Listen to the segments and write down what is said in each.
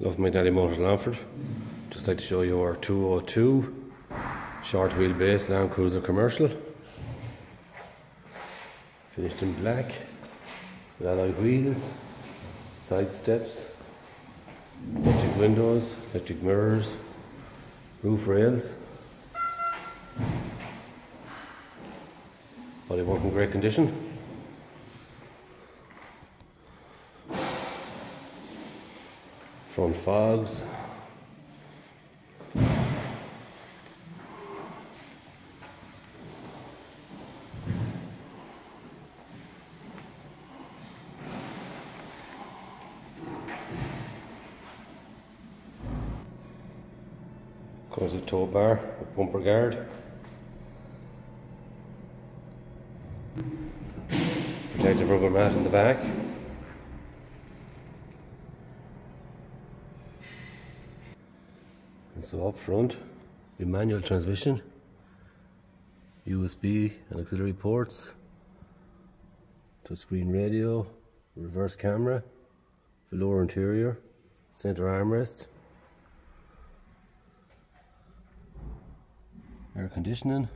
Tom McNally Motor Longford. Just like to show you our 202 short wheelbase Land Cruiser commercial. Finished in black with alloy wheels, side steps, electric windows, electric mirrors, roof rails. Body work in great condition. Front fogs. Comes with tow bar, a bumper guard. Protective rubber mat in the back. So up front, the manual transmission, USB and auxiliary ports, touchscreen radio, reverse camera, velour interior, center armrest, air conditioning,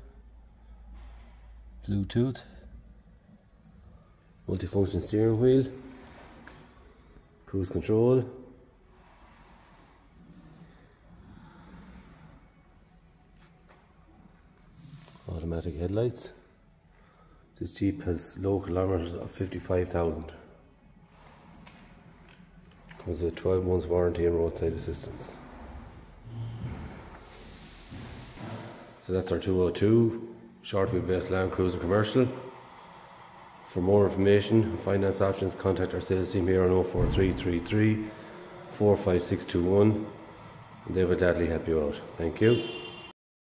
Bluetooth, multifunction steering wheel, cruise control, automatic headlights. This Jeep has low kilometers of 55,000. Comes with 12 months warranty and roadside assistance. So that's our 202 short wheelbase Land Cruiser commercial. For more information and finance options, contact our sales team here on 04333 45621 and they will gladly help you out. Thank you.